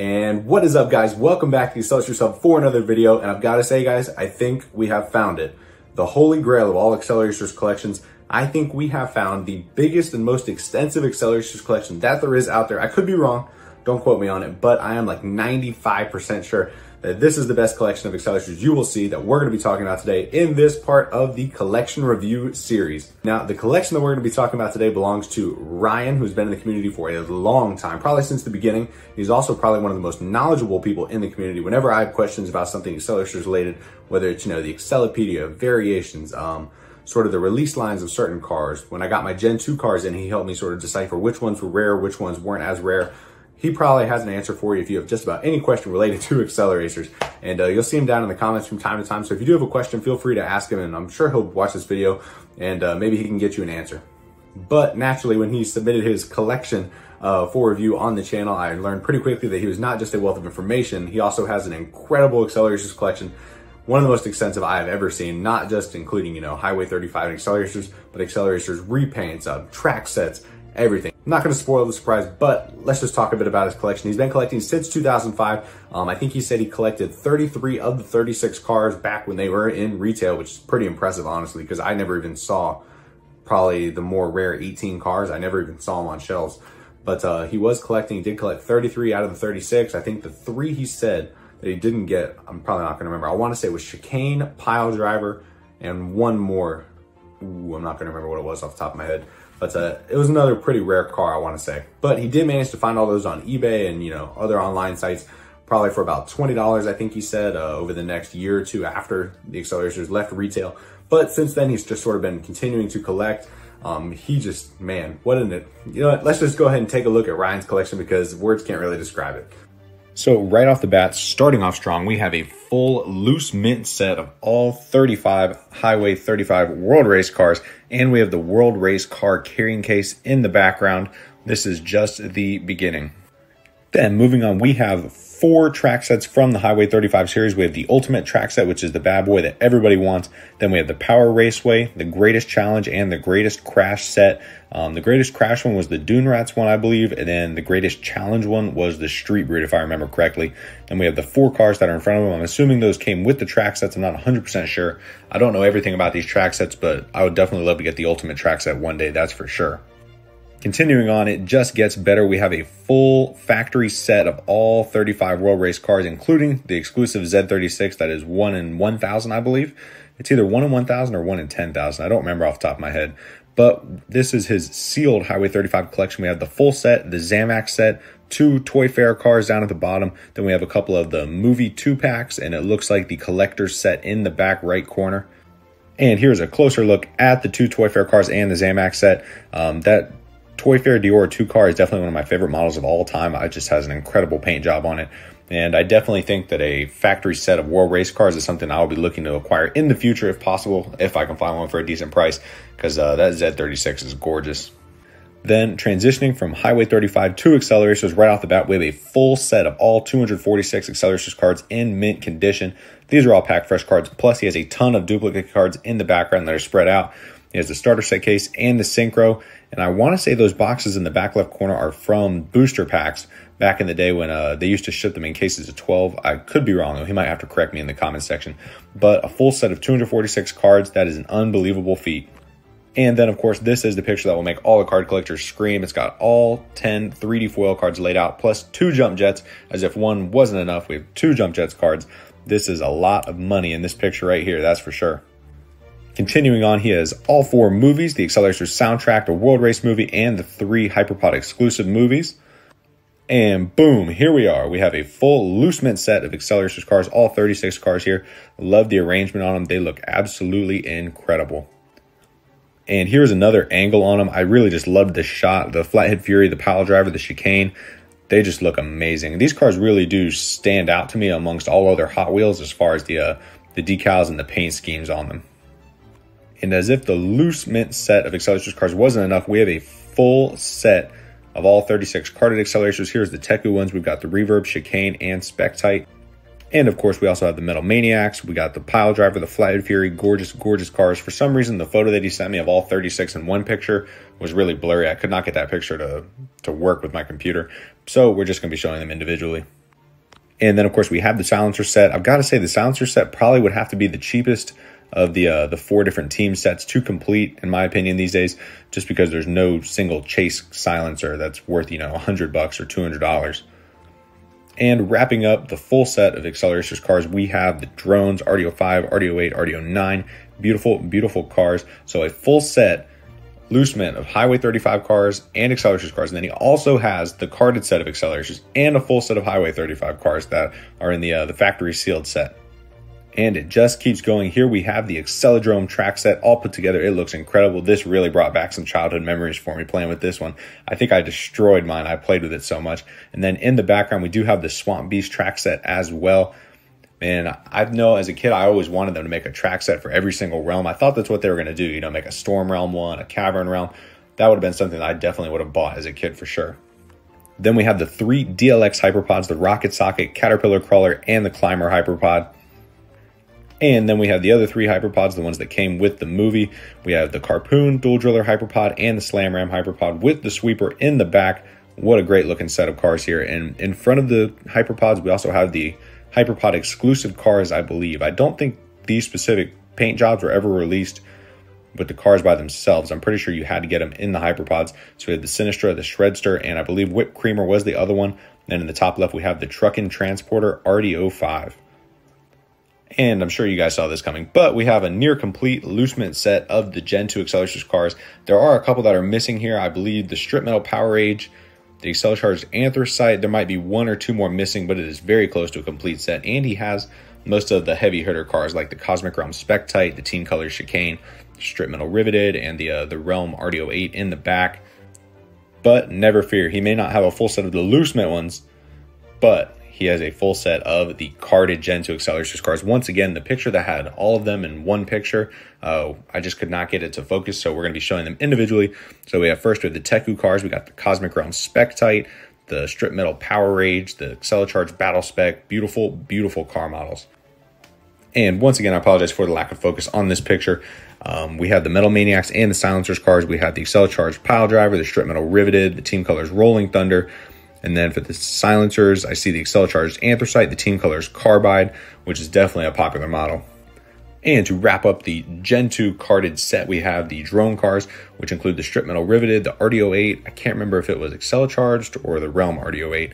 And what is up guys? Welcome back to the Acceleracers Hub for another video. And I've got to say guys, I think we have found it. The holy grail of all Acceleracers collections. I think we have found the biggest and most extensive Acceleracers collection that there is out there. I could be wrong. Don't quote me on it, but I am like 95% sure that this is the best collection of Acceleracers you will see that we're going to be talking about today in this part of the collection review series. Now, the collection that we're going to be talking about today belongs to Ryan, who's been in the community for a long time, probably since the beginning. He's also probably one of the most knowledgeable people in the community. Whenever I have questions about something Acceleracers related, whether it's, you know, the Accelopedia, variations, um, sort of the release lines of certain cars. When I got my Gen 2 cars in, he helped me sort of decipher which ones were rare, which ones weren't as rare he probably has an answer for you if you have just about any question related to Acceleracers. And uh, you'll see him down in the comments from time to time. So if you do have a question, feel free to ask him, and I'm sure he'll watch this video and uh, maybe he can get you an answer. But naturally, when he submitted his collection uh, for review on the channel, I learned pretty quickly that he was not just a wealth of information, he also has an incredible Acceleracers collection one of the most extensive I have ever seen, not just including, you know, Highway 35 Acceleracers, but Acceleracers, repaints, uh, track sets, everything. I'm not going to spoil the surprise, but let's just talk a bit about his collection. He's been collecting since 2005. Um, I think he said he collected 33 of the 36 cars back when they were in retail, which is pretty impressive, honestly, because I never even saw probably the more rare 18 cars. I never even saw them on shelves. But uh, he was collecting, he did collect 33 out of the 36. I think the three he said that he didn't get, I'm probably not going to remember. I want to say it was Chicane, Pile Driver, and one more. Ooh, I'm not going to remember what it was off the top of my head. But uh, it was another pretty rare car, I want to say. But he did manage to find all those on eBay and, you know, other online sites, probably for about $20, I think he said, uh, over the next year or two after the Acceleracers left retail. But since then, he's just sort of been continuing to collect. Um, he just, man, what an it. You know what? Let's just go ahead and take a look at Ryan's collection because words can't really describe it. So right off the bat, starting off strong, we have a full loose mint set of all 35 Highway 35 World Race cars, and we have the World Race car carrying case in the background. This is just the beginning. Then moving on, we have four track sets from the Highway 35 series. We have the Ultimate track set, which is the bad boy that everybody wants. Then we have the Power Raceway, the Greatest Challenge, and the Greatest Crash set. Um, the Greatest Crash one was the Dune Rats one, I believe, and then the Greatest Challenge one was the Street Breed, if I remember correctly. Then we have the four cars that are in front of them. I'm assuming those came with the track sets. I'm not 100% sure. I don't know everything about these track sets, but I would definitely love to get the Ultimate track set one day, that's for sure. Continuing on, it just gets better. We have a full factory set of all 35 World Race cars, including the exclusive Z36 that is 1 in 1,000, I believe. It's either 1 in 1,000 or 1 in 10,000. I don't remember off the top of my head. But this is his sealed Highway 35 collection. We have the full set, the Zamac set, two Toy Fair cars down at the bottom. Then we have a couple of the movie two packs, and it looks like the collector's set in the back right corner. And here's a closer look at the two Toy Fair cars and the Zamac set. Um, that Toy Fair Deora II car is definitely one of my favorite models of all time. It just has an incredible paint job on it. And I definitely think that a factory set of world race cars is something I'll be looking to acquire in the future if possible, if I can find one for a decent price, because uh, that Z36 is gorgeous. Then transitioning from Highway 35 to Acceleracers right off the bat, we have a full set of all 246 Acceleracers cards in mint condition. These are all pack fresh cards. Plus, he has a ton of duplicate cards in the background that are spread out. He has the starter set case and the synchro. And I want to say those boxes in the back left corner are from booster packs back in the day when uh, they used to ship them in cases of 12. I could be wrong, though. He might have to correct me in the comments section. But a full set of 246 cards, that is an unbelievable feat. And then, of course, this is the picture that will make all the card collectors scream. It's got all 10 3D foil cards laid out, plus two jump jets, as if one wasn't enough. We have two jump jets cards. This is a lot of money in this picture right here, that's for sure. Continuing on, he has all four movies, the Acceleracers soundtrack, the World Race movie, and the three Hyperpod exclusive movies. And boom, here we are. We have a full loose mint set of Acceleracers cars, all 36 cars here. Love the arrangement on them. They look absolutely incredible. And here's another angle on them. I really just loved the shot, the Flathead Fury, the Pile Driver, the Chicane. They just look amazing. These cars really do stand out to me amongst all other Hot Wheels as far as the uh, the decals and the paint schemes on them. And as if the loose mint set of Acceleracers cards wasn't enough, we have a full set of all 36 carded Acceleracers. Here's the Teku ones. We've got the Reverb, Chicane, and Spectyte. And of course, we also have the Metal Maniacs. We got the Pile Driver, the Flathead Fury, gorgeous, gorgeous cars. For some reason, the photo that he sent me of all 36 in one picture was really blurry. I could not get that picture to, to work with my computer. So we're just going to be showing them individually. And then, of course, we have the silencer set. I've got to say, the silencer set probably would have to be the cheapest of the uh, the four different team sets to complete, in my opinion, these days, just because there's no single chase silencer that's worth you know hundred bucks or two hundred dollars. And wrapping up the full set of Acceleracers cars, we have the drones, RDO 5, RDO 8, RDO 9. Beautiful, beautiful cars. So a full set loose mint of Highway 35 cars and Acceleracers cars. And then he also has the carded set of Acceleracers and a full set of Highway 35 cars that are in the uh, the factory sealed set. And it just keeps going. Here we have the Accelodrome track set all put together. It looks incredible. This really brought back some childhood memories for me playing with this one. I think I destroyed mine. I played with it so much. And then in the background, we do have the Swamp Beast track set as well. And I know as a kid, I always wanted them to make a track set for every single realm. I thought that's what they were going to do, you know, make a Storm Realm one, a Cavern Realm. That would have been something I definitely would have bought as a kid for sure. Then we have the three DLX Hyperpods, the Rocket Socket, Caterpillar Crawler, and the Climber Hyperpod. And then we have the other three hyperpods, the ones that came with the movie. We have the Carpoon Dual Driller Hyperpod and the Slam Ram Hyperpod with the sweeper in the back. What a great looking set of cars here. And in front of the hyperpods, we also have the Hyperpod exclusive cars, I believe. I don't think these specific paint jobs were ever released with the cars by themselves. I'm pretty sure you had to get them in the Hyperpods. So we had the Sinistra, the Shredster, and I believe Whip Creamer was the other one. And in the top left, we have the Truckin' Transporter RD05 and I'm sure you guys saw this coming, but we have a near complete loose mint set of the Gen 2 Acceleracers cars. There are a couple that are missing here. I believe the Strip Metal Power Rage, the Accelecharged Anthracite, there might be one or two more missing, but it is very close to a complete set. And he has most of the heavy hitter cars like the Cosmic Realm Spectyte, the Team Color Chicane, Strip Metal Riveted, and the, uh, the Realm RDO 8 in the back. But never fear, he may not have a full set of the loose mint ones, but he has a full set of the carded Gen 2 Acceleracers cards. Once again, the picture that had all of them in one picture, uh, I just could not get it to focus, so we're going to be showing them individually. So we have first, we have the Teku cars. We got the Cosmic Realm Spectyte, the Strip Metal Power Rage, the Accelecharge Battle Spec. Beautiful, beautiful car models. And once again, I apologize for the lack of focus on this picture. Um, we have the Metal Maniacs and the Silencerz cars. We have the Accelecharge Pile Driver, the Strip Metal Riveted, the Team Colors Rolling Thunder, and then for the Silencerz, I see the Accelecharged Anthracite, the Team Colors Carbide, which is definitely a popular model. And to wrap up the Gen 2 carded set, we have the drone cars, which include the Strip Metal Riveted, the RDO 8. I can't remember if it was Accelecharged or the Realm RDO 8.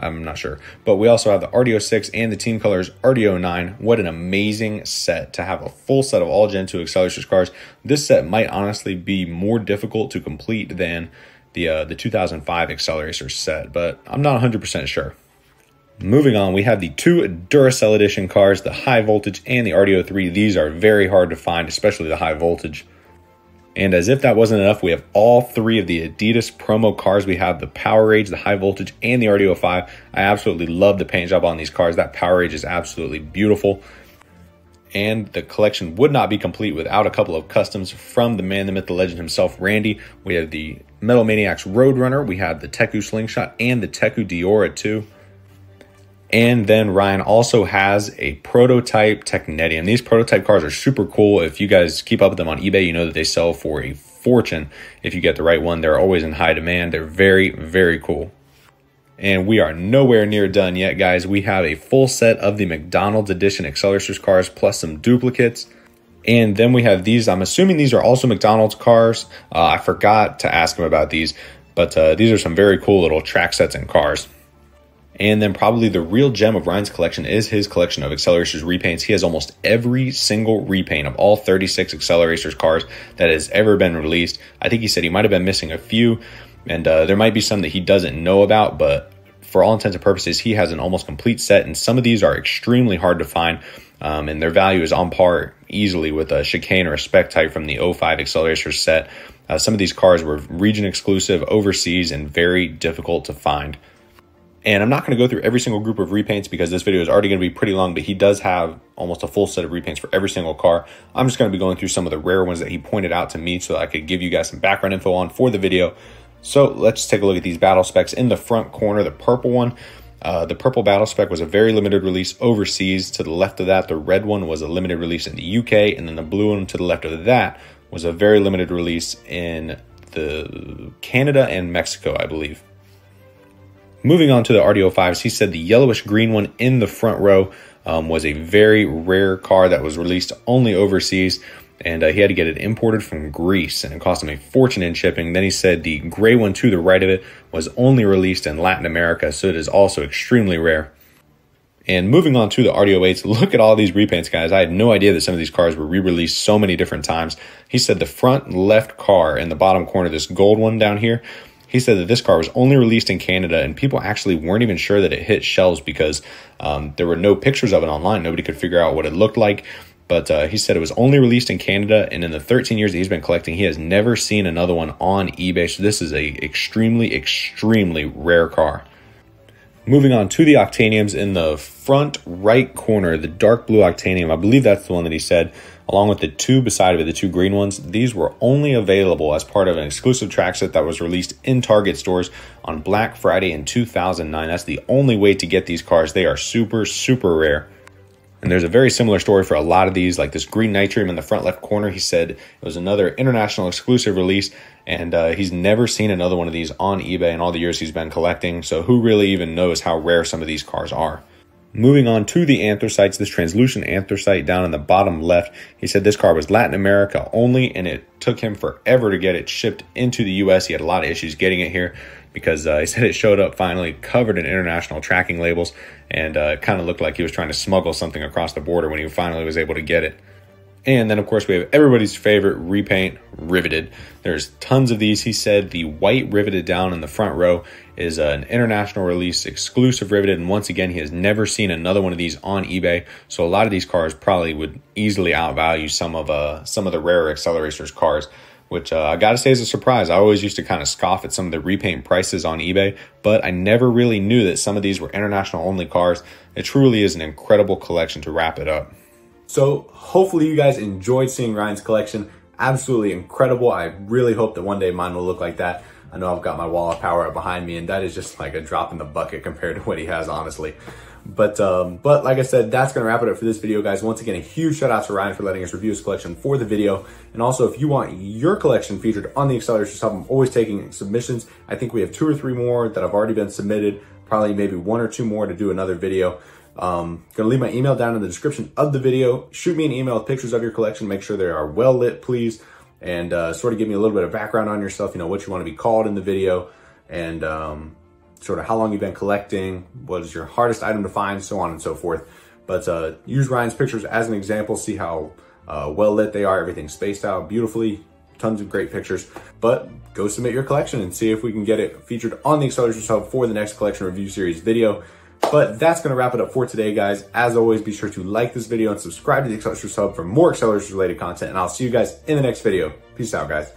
I'm not sure. But we also have the RDO 6 and the Team Colors RDO 9. What an amazing set to have a full set of all Gen 2 Acceleracers cars. This set might honestly be more difficult to complete than the uh, the 2005 Acceleracers set, but I'm not 100% sure. Moving on, we have the two Duracell edition cars, the high voltage and the RDO3. These are very hard to find, especially the high voltage. And as if that wasn't enough, we have all three of the Adidas promo cars. We have the Power Rage, the High Voltage, and the RDO5. I absolutely love the paint job on these cars. That Power Rage is absolutely beautiful and the collection would not be complete without a couple of customs from the man, the myth, the legend himself, Randy. We have the Metal Maniacs Roadrunner, we have the Teku Slingshot, and the Teku Deora II. And then Ryan also has a prototype Technetium. These prototype cars are super cool. If you guys keep up with them on eBay, you know that they sell for a fortune if you get the right one. They're always in high demand. They're very, very cool. And we are nowhere near done yet, guys. We have a full set of the McDonald's edition Acceleracers cars plus some duplicates. And then we have these. I'm assuming these are also McDonald's cars. Uh, I forgot to ask him about these, but uh, these are some very cool little track sets and cars. And then probably the real gem of Ryan's collection is his collection of Acceleracers repaints. He has almost every single repaint of all 36 Acceleracers cars that has ever been released. I think he said he might have been missing a few, and uh, there might be some that he doesn't know about, but for all intents and purposes, he has an almost complete set, and some of these are extremely hard to find, um, and their value is on par easily with a chicane or a Spectyte from the 05 Acceleracers set. Uh, some of these cars were region exclusive, overseas, and very difficult to find. And I'm not going to go through every single group of repaints because this video is already going to be pretty long, but he does have almost a full set of repaints for every single car. I'm just going to be going through some of the rare ones that he pointed out to me so that I could give you guys some background info on for the video. So let's take a look at these battle specs. In the front corner, the purple one, uh, the purple battle spec was a very limited release overseas. To the left of that, the red one was a limited release in the UK, and then the blue one to the left of that was a very limited release in the Canada and Mexico, I believe. Moving on to the RDO5s, he said the yellowish green one in the front row um, was a very rare car that was released only overseas. And uh, he had to get it imported from Greece, and it cost him a fortune in shipping. Then he said the gray one to the right of it was only released in Latin America, so it is also extremely rare. And moving on to the RDO8s, look at all these repaints, guys. I had no idea that some of these cars were re-released so many different times. He said the front left car in the bottom corner, this gold one down here, he said that this car was only released in Canada and people actually weren't even sure that it hit shelves because um, there were no pictures of it online. Nobody could figure out what it looked like. But uh, he said it was only released in Canada, and in the 13 years that he's been collecting, he has never seen another one on eBay. So this is a extremely, extremely rare car. Moving on to the Octaniums in the front right corner, the dark blue Octanium. I believe that's the one that he said along with the two beside of it, the two green ones. These were only available as part of an exclusive track set that was released in Target stores on Black Friday in 2009. That's the only way to get these cars. They are super, super rare. And there's a very similar story for a lot of these, like this green nitrium in the front left corner. He said it was another international exclusive release, and uh, he's never seen another one of these on eBay in all the years he's been collecting. So who really even knows how rare some of these cars are? Moving on to the anthracites, this translucent anthracite down in the bottom left, he said this car was Latin America only, and it took him forever to get it shipped into the U.S. He had a lot of issues getting it here because uh, he said it showed up finally covered in international tracking labels, and uh, it kind of looked like he was trying to smuggle something across the border when he finally was able to get it. And then, of course, we have everybody's favorite repaint, Riveted. There's tons of these. He said the white riveted down in the front row is an international release exclusive Riveted. And once again, he has never seen another one of these on eBay. So a lot of these cars probably would easily outvalue some of uh, some of the rarer Acceleracers cars which uh, I gotta say is a surprise. I always used to kind of scoff at some of the repaint prices on eBay, but I never really knew that some of these were international only cars. It truly is an incredible collection to wrap it up. So hopefully you guys enjoyed seeing Ryan's collection. Absolutely incredible. I really hope that one day mine will look like that. I know I've got my wall of power behind me and that is just like a drop in the bucket compared to what he has, honestly. But um, but like I said, that's gonna wrap it up for this video, guys. Once again, a huge shout out to Ryan for letting us review his collection for the video. And also, if you want your collection featured on the Acceleracers Hub, I'm always taking submissions. I think we have two or three more that have already been submitted. Probably maybe one or two more to do another video. Um, gonna leave my email down in the description of the video. Shoot me an email with pictures of your collection. Make sure they are well lit, please. And uh, sort of give me a little bit of background on yourself, you know, what you want to be called in the video and um, sort of how long you've been collecting, what is your hardest item to find, so on and so forth. But uh, use Ryan's pictures as an example, see how uh, well lit they are, everything spaced out beautifully, tons of great pictures. But go submit your collection and see if we can get it featured on the Acceleracers Hub for the next collection review series video. But that's going to wrap it up for today, guys. As always, be sure to like this video and subscribe to the Acceleracers Hub for more Acceleracers related content. And I'll see you guys in the next video. Peace out, guys.